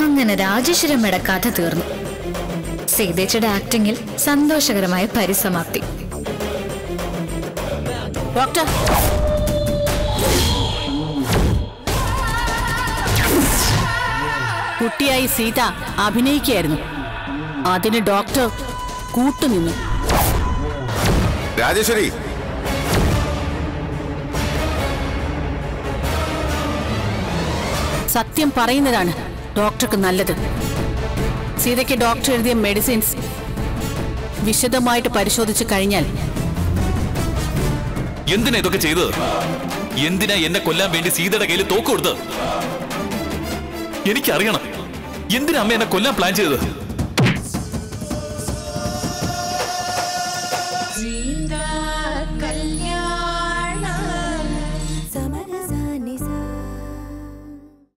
അങ്ങനെ രാജേശ്വരമ്മയുടെ കഥ തീർന്നു. സീതേച്ചയുടെ ആക്ടിങ്ങിൽ സന്തോഷകരമായ പരിസമാപ്തി. ഡോക്ടർ. കുട്ടിയായി സീത അഭിനയിക്കുകയായിരുന്നു. അതിന് ഡോക്ടർ കൂട്ടുനിന്നു. രാജേശ്വരി സത്യം പറയുന്നതാണ് ഡോക്ടർക്ക് നല്ലത്. സീതയ്ക്ക് ഡോക്ടർ എഴുതിയ മെഡിസിൻസ് വിശദമായിട്ട് പരിശോധിച്ച് കഴിഞ്ഞാൽ എന്തിനാ ഇതൊക്കെ ചെയ്തത്? എന്തിനാ എന്നെ കൊല്ലാൻ വേണ്ടി സീതയുടെ കയ്യിൽ തോക്ക് കൊടുത്തത്? എനിക്കറിയണം. എന്തിനാ അമ്മ എന്നെ കൊല്ലാൻ പ്ലാൻ ചെയ്തത്?